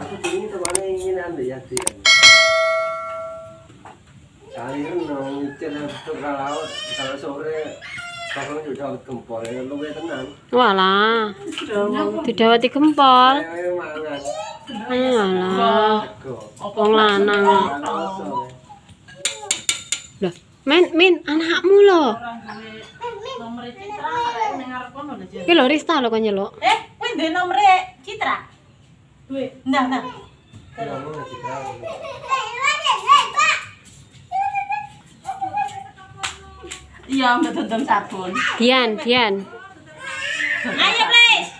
Aku bingung ke mana ingin anda ya dia. Kalian nong ngicil untuk laut kalau sore Bakal juga gempol ya lu tenang. Walah. Didawati gempol. Saya mangan. Alah. Go. Wong lanang. Loh, men min anakmu. Nomor Jen. Ki lho Rista lho kon nyeluk. Eh, kuwi nomere Citra. 对，你俩呢？yang betul betul sabun. Tian, Tian. Ayo please.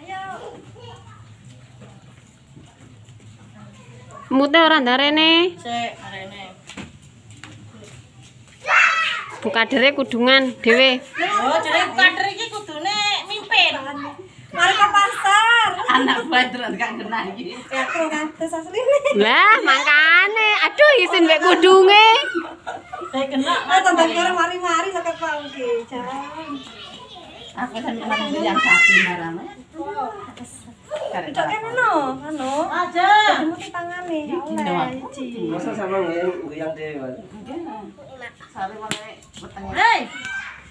Ayo. Mute orang dari ini. Buka dere kudungan, dewe. Oh, jadi buka dere ini kudune mimpin. Mari ke pasar. Anak badran gak kena iki. Ya aku. Lah, makane. Aduh, isin mek kudunge. Saya kena. Ah, karo mari-mari sak pangke. Jangan. Aku sampe makan yang sapi barang. Kene no, anu. Aja. Kamu oleh. Ci. Masa sama goyang. Sare wetenge. Hei.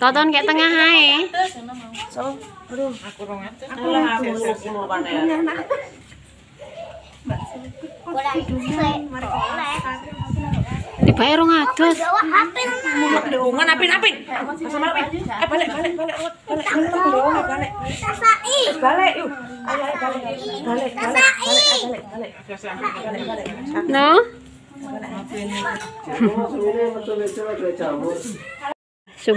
Tonton kayak tengah ae. Terus ngono mau. Ora duwe. Ora. Dibayar 200. Bawa HP Sasai. Balik yuk. Ayo ayo balik. Balik balik balik balik balik. No? Sum.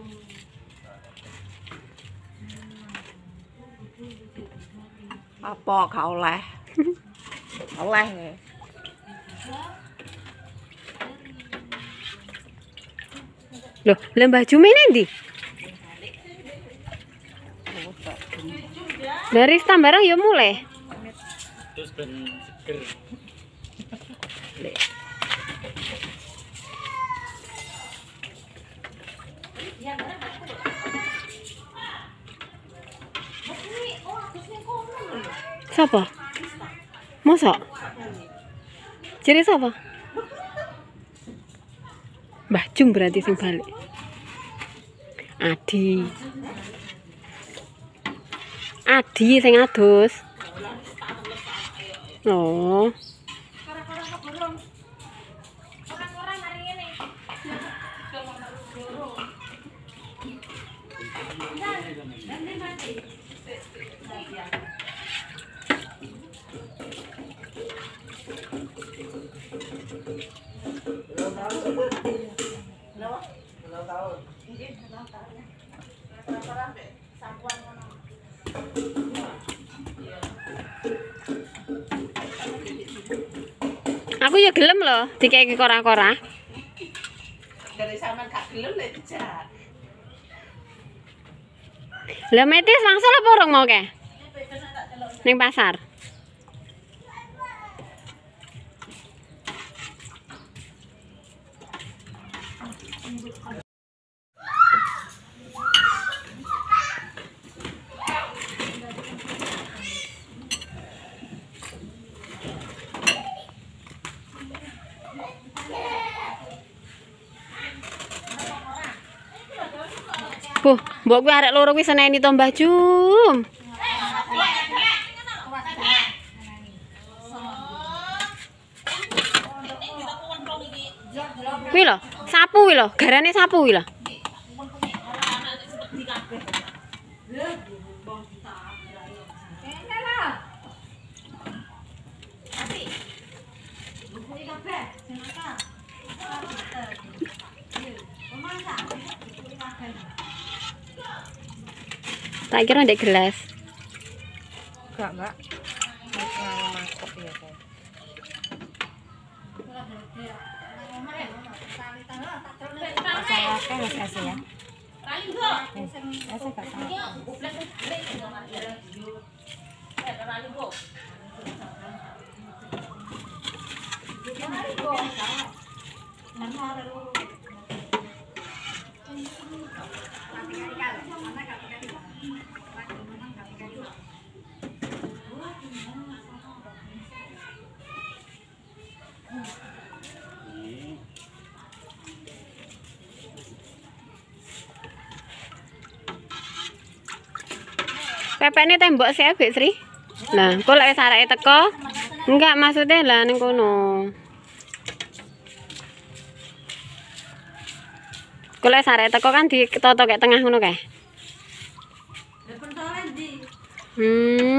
Apa gak oleh? Oleh. Loh, lah Mbah Jumi ndi? Dari barang ya mulai. Siapa? Masa? Jadi siapa? Mbah Jum berarti sing balik. Adi. Adi sing adus. Oh. Aku ya loh dikeki kora-kora. Dari sana gak gelem lek dijak. Lah metis langsung apa urung mau ke? Ning pasar. Buh, mbok kuwi arek loro kuwi seneni to Mbah Jum. Kuwi lho, sapu kuwi lho, garane sapu kuwi lho. Tak kira ndek gelas. Enggak, Mbak. Nah, mangkok ya, kan ya. Eh, Pepene tembok sih Bik Sri. Lah, kok lek sareke teko? Enggak, maksudnya lah ning kono. Kok lek sareke teko kan ditoto kayak tengah ngono kae. Hmm.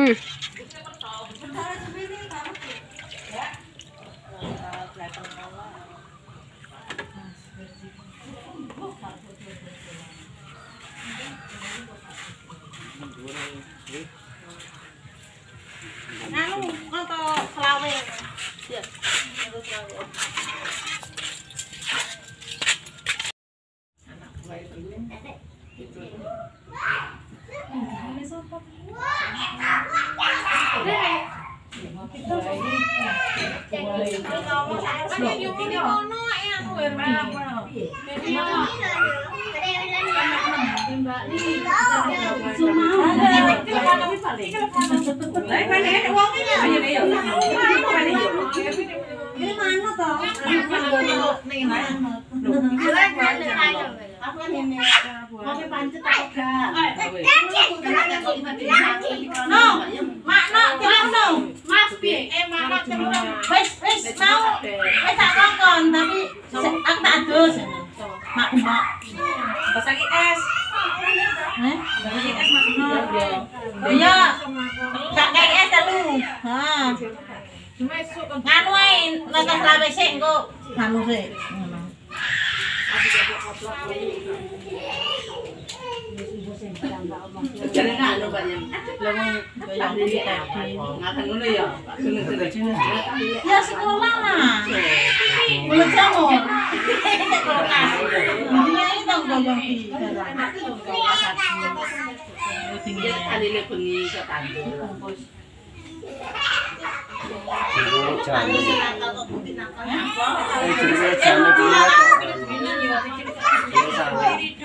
Thank you.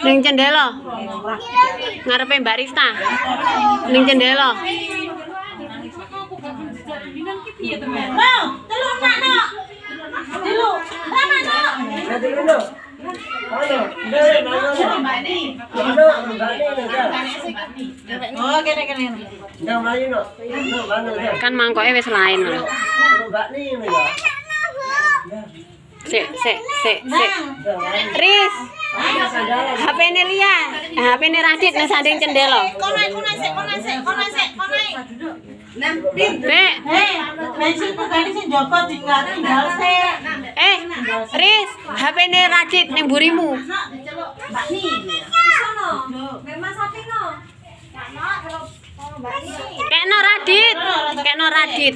Ning cendela. Ngarepe Mbak. Ning cendela. No, telu nak nak. Yang mana nak? Kan mangkoke wis lain lho. Nang. Riz. HP ne Lia. HP ne Radit nang sanding sik. Eh, Riz, HP ne Radit ning burimu. Ni. Kekno Radit. Kekno Radit.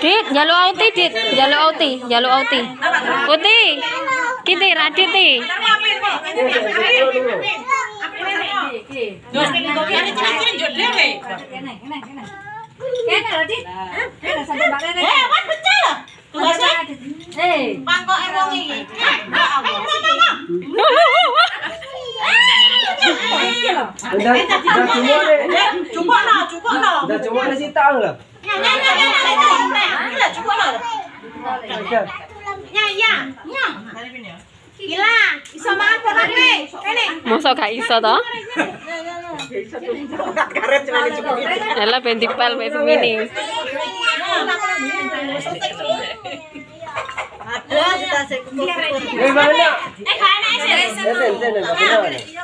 Dit, jaluk auti, Dit. Jaluk auti, jaluk auti. Uti. Kiti, Radit ti. Eh, pangkok. Udah, udah semua deh. Cukup no, cukup no. Udah semua ada si tang lah. Ya, ya, ya, ya, ya, ya, cukup. Udah. Ya, ya, ya. Gila, bisa makan apa nih? Ini. Masa gak iso to? Alah ben dipel mek semini. Eh, mana? Eh, kana Eh,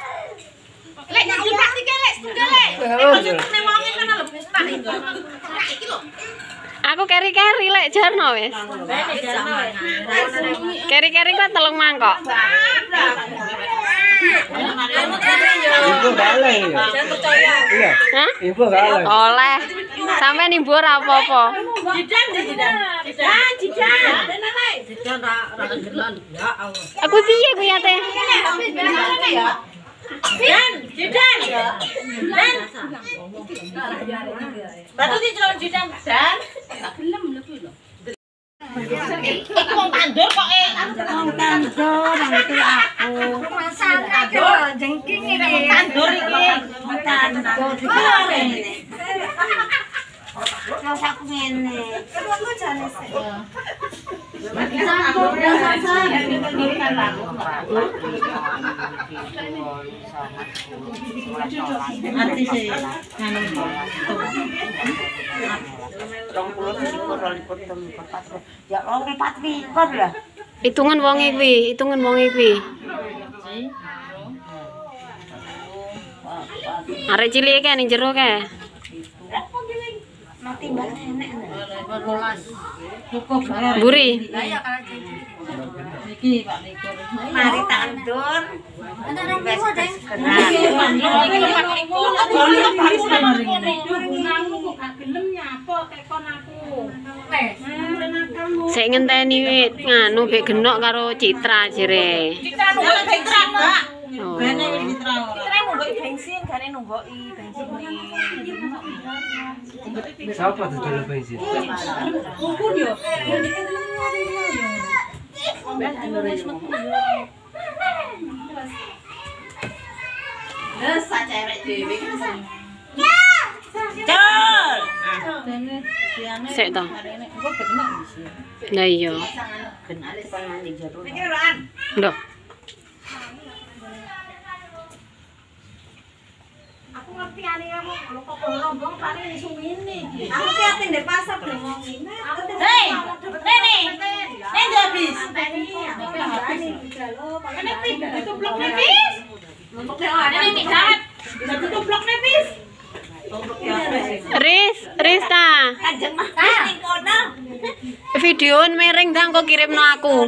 Lek ke lek setunggal le. Kau nyetok neng wangi lebih cepat itu. Iki lho. Aku keri-keri lek jarno wis. Bene jarno. Keri-keri kok telung mangkok. Ibu ya. Iya. Hah? Ibu galak. Oleh. Sampai nimbur apa-apa. Jidan di jidan. Jidan, jidan. Bene le. Aku piye ku ya Dan, Jidan. Dan. Batu di jalan Jidan, Dan. Gelem lho kuwi lho. Iku wong tandur kok eh wong tandur nang iku aku. Masak tandur jengking iki. Wong tandur iki. Tandur iki. Iki. Wong tandur iki. Ya lah. Hitungan wonge kuwi, hitungan wonge kuwi. Arek cilik kae ning jero kae. Cukup bayar. Buri. Pak. Mari tandur. Sik ngenteni wit nganu bek genok karo Citra jere. Citra Citra, Mbak. Oh. Bene Citra ora. Citra nunggu bensin, gane nunggu bensin. Siapa tuh dulu bensin? Kumpul yo. Terus cewek dhewe kan. Col. Sik to. Lah iya. Ndoh. Aku ngerti ane kamu kalau kok rombong paling isu ini. Aku liatin di pasar bengong ini. Hei, Nene, Nene habis. Ini pindah itu blok nepis. Ini pindah. Itu blok nepis. Riz, Riz ta. Videoan miring ta engko kirimno aku.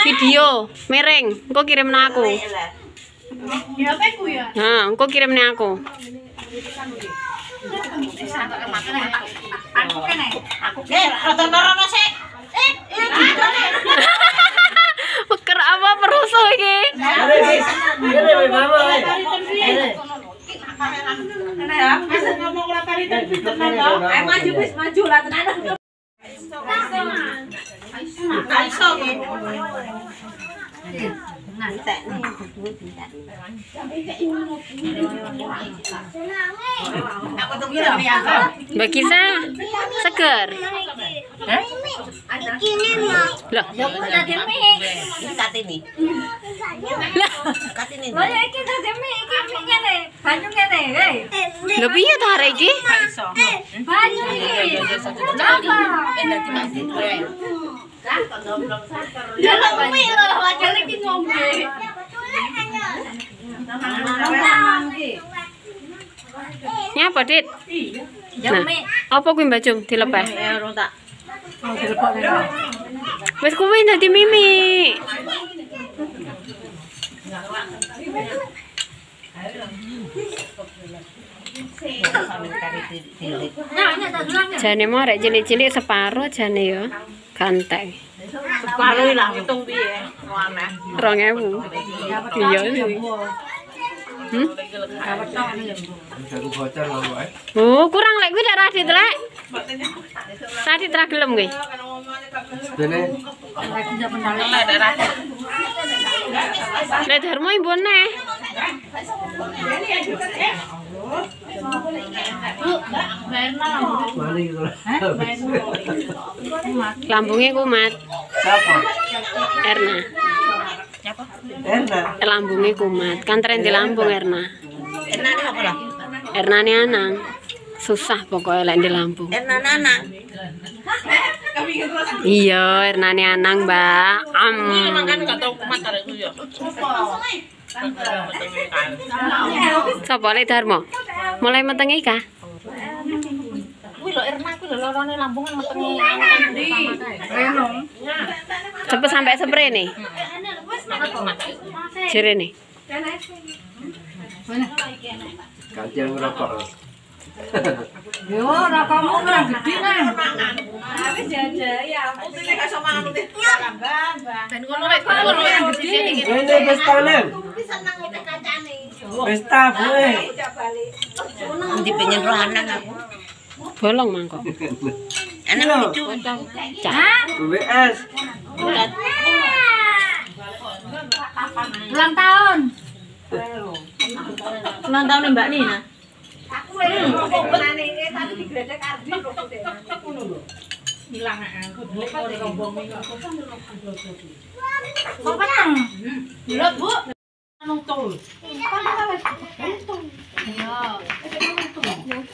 Video miring engko kirimno aku. Ya apa ku ya? Ha, engko kirimne aku. Peker apa perusuh? Ini maju wis maju lah tenan. Aiso ki. Aku tunggu ya. Mbak Kisa, seger. Loh, Kat ini. lah, Kat ini. lho piye to iki? Nyapa, Dit? Nah, apa kuwi Mbak Jum dilepeh? Wis kuwi dadi mimi. Jane mau rek cilik-cilik separo jane yo. Ganteng. Separo lah hitung piye. Aneh. 2000. Iya sih. Hmm? Aku bocor loh, Boy. Oh, kurang lek kuwi dak Radit lek. Radit ra gelem kuwi. Dene Lek Darmo ibu neh. Lambungnya kumat. Siapa? Erna. Erna. Lambungnya kumat. Kan tren di lambung Erna. Enak nih apa lah? Erna ini anang. Susah pokoknya lek di lambung. Enak nana. Iya, Erna ini anang, Mbak. Am. enggak tahu kumat itu ya. Sopo lek Darmo? Mulai metengi kah? Kuwi lho Erna kuwi lho lorone lambungan metenge. Cepet sampai spray nih. Jere nih. Ngerokok. Yo ora gede nang. Ini pesta nih. Pesta gue. Nanti pengen roh anak aku. bolong mangkok. Ana lucu. Hah? WS. Ulang tahun. Ulang tahun Mbak Nina. Aku wis hmm. tapi digredek Ardi kok ilang eh, aku kok kok kok kok kok kok kok kok kok kok kok kok kok kok Di rere.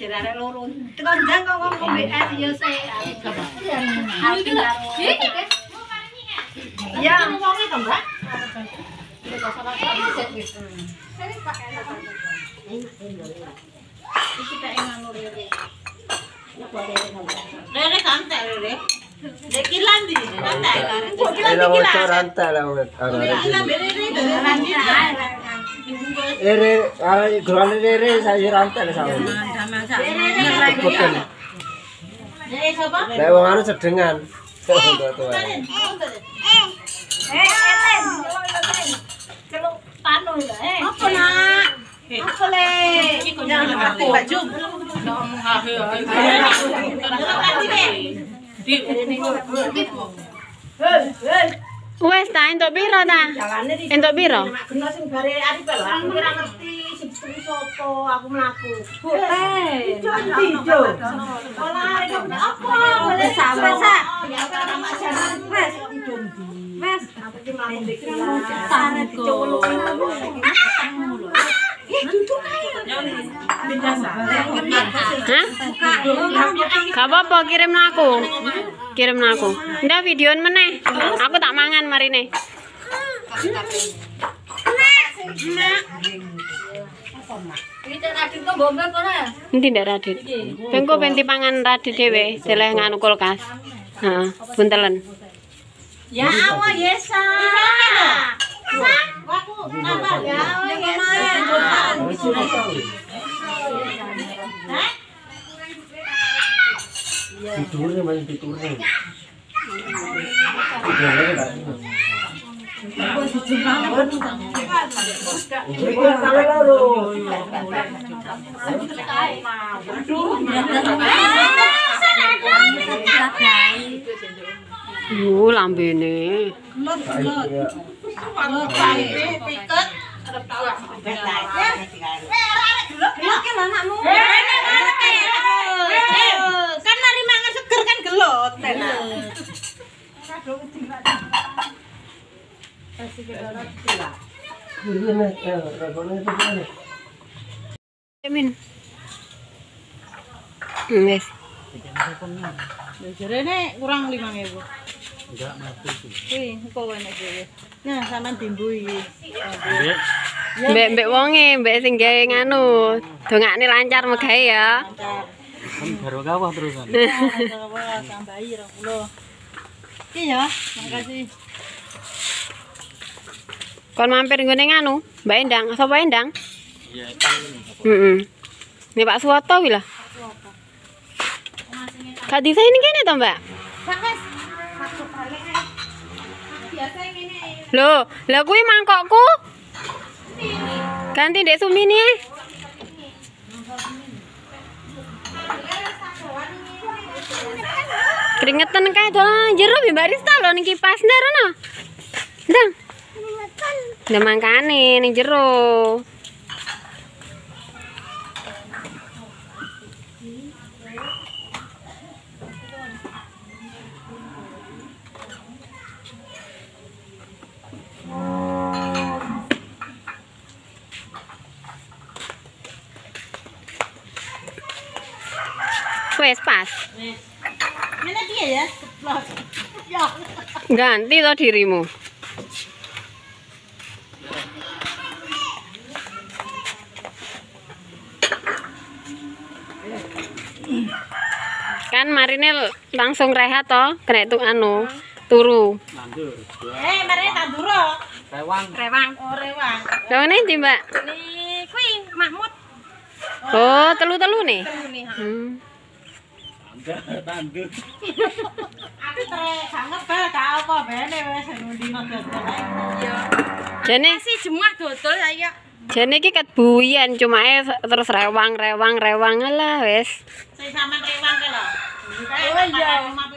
Ere, ara grone ere saya rantai lah sama. Betul. Rere sapa? Lah wong anu sedengan. Tuh tuh. Apa nak? Apa le? Aku baju. Wes ta entuk piro ta? Entuk piro? Kena sing bare ari pel. Aku ora ngerti sing sapa aku mlaku. Janti jo. Ola apa? Boleh sampe sa. Ya ora masalah. Wes Wes, apa ki mlaku pikiran. Sana dicolok. Hah? Gak apa-apa kirim aku. Kirim aku. Ndak videoan meneh. Aku tak mangan marine. Nanti ndak Radit. Bengko ben dipangan Radit dhewe, seleh nganu kulkas. Heeh, buntelen. Ya Allah Yesa. Aku tambah ya Allah Yesa. tidurnya masih tidurnya Yo lambene. Kan mari mangan seger kan gelot tenan. Amin. Hmm, Wes. Jarene kurang 5000. Enggak, mati. Kuwi engko enek dhewe. Nah, sampean timbu iki. Mbek mbek wonge, mbek sing gawe nganu. Dongakne lancar megawe ya. Baru kawah terusan. tambahi 20. Oke ya, makasih. Kon mampir nggone nganu, Mbak Endang, sapa Endang? Iya, Heeh. Ini Pak Suwoto lah. Kak Disa ini kene to, Mbak? Loh, lah kuwi mangkokku. Ganti Dek Sumini ae. Keringetan kae dolan jero Mbak Barista lho ning kipas ndarana. Ndang. Udah mangkane ning jero. Wes pas. Ini dia ya. Ganti to dirimu. Kan marine langsung rehat to, kena itu anu, turu. Eh, mari tak duro. Rewang. Rewang. Oh, rewang. Lah ngene ndi, Mbak? Ini kuwi Mahmud. Oh, telu-telu nih. Ini ha. Hmm. Aku trek banget bal gak apa bene wis ngundino dodol ae. Jane Si jemuah dodol saya. jane iki ket buyen cuma terus rewang rewang rewang lah wis. Sing sampean rewang ke lho. Oh iya.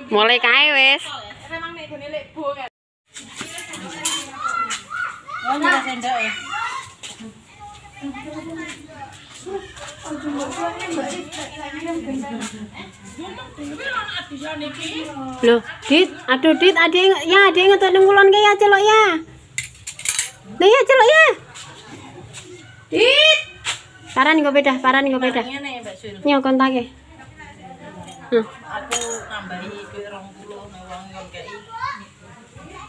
Mulai kae wis. Rewang nek gone lek bu kan. Oh, sendok. Loh, Dit, aduh Dit, ada yang ya ada yang ngetok nang kulon ya celok ya. Lah ya celok ya. Dit. Paran kok beda, paran kok beda. Nyo kontake. Hah. Aku nambahi duit 20 mewang yo kei.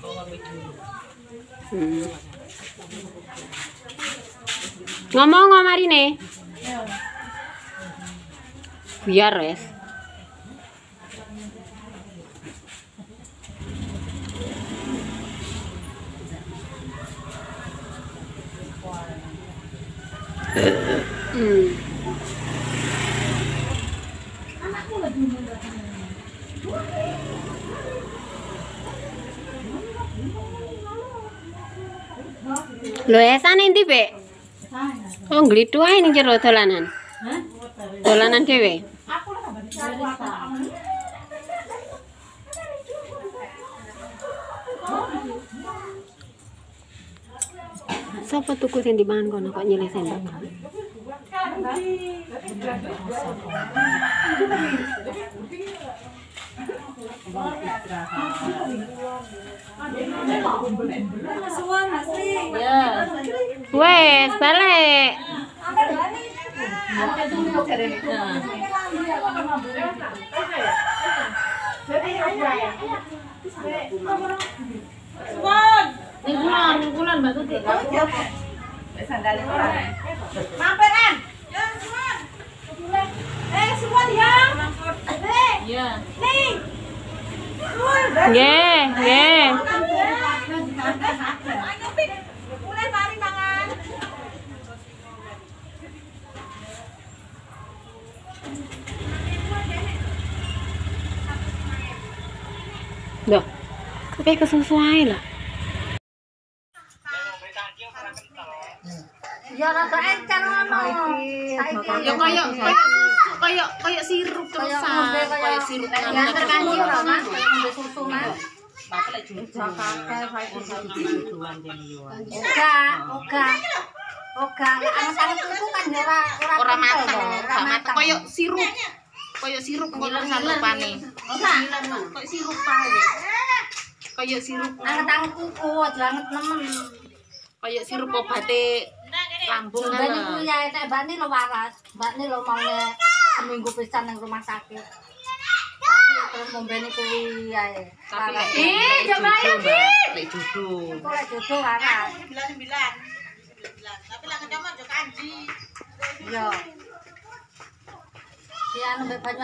Bawa video. Hmm. Ngomong ngomari nih. Biar wes. Hmm. Lho esan endi, Bek? Oh, nglithu ae ning jero dolanan. Dolanan dhewe. Sapa tuku sing dimangan kono kok nyilih sendok? Wes, balik. Ning kulon, ning kulon. Eh, semua diam. Iya. nih. Nggih, nggih. Mulai mari mangan. Loh. Kayak kesusu ae lah. Ya rada encer ngono. Ya kayak kayak kayak kayak sirup terusan. Sirup Ya terkanji ora Mas, ngombe susu Mas. Oga, oga. Oga, kan ya ora ora Ora kental mateng, to, ora mateng. Kayak sirup. Kayak sirup kok sanepane. sirup pahit kayak sirup angetan kuat banget nemen. kayak sirup obate lambung kan lo ya nek mbak lo waras. Mbak lo mau seminggu pisan nang rumah sakit. Tapi terus mau bani ke iya ya. Eh coba ayo ki lek judu lek judu waras. Tapi lah ngecama juga kanji. iya. Dia nambah banyu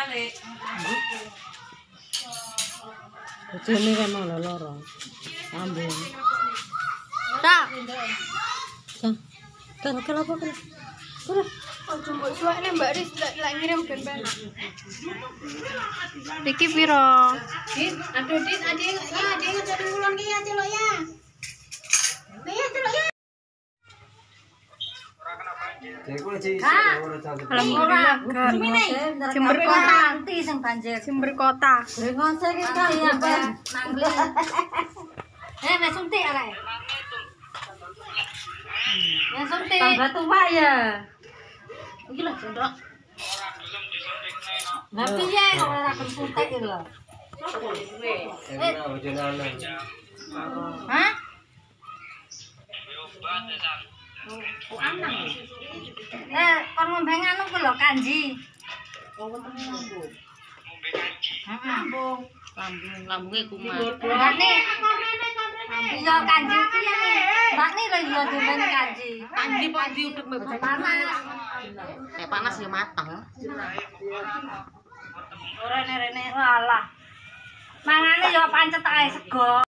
balik. Bojone kan malah loro. Ambung. Tak. Kan kalau apa kan? Ojo mbok suwakne Mbak Ris lek lek ngirim ben ben. Iki piro? Dit, aduh Dit, ada yang ya, ada yang ada ulun ki ya celok ya. Cantik. Alhamdulillah. jember kota anti sing banjir. Jember kota. Iki kan ya nangli. Eh, wis suntik arek. Wis suntik. Tambah tua ya. Iki lho, Jendok. Lah piye kok ora gelem suntik iki lho? Eh, bojone Eh, Kau ngombeng anu ku lo kanji. Lambung. Lambung. kanji. Mbak nih lagi yo dimen kanji. Kanji pandi udah panas. Eh panas ya mateng. Ora nerene lalah. Mangane yo pancet ae sego.